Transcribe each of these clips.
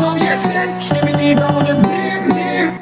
Yes, yes, give me the big, big.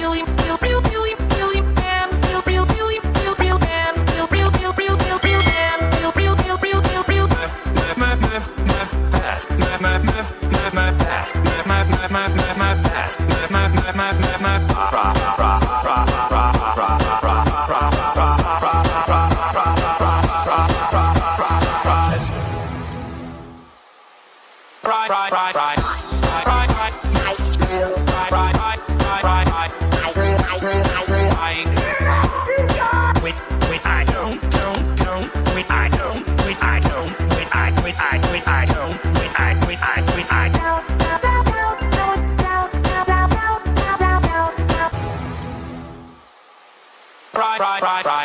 pride, pride.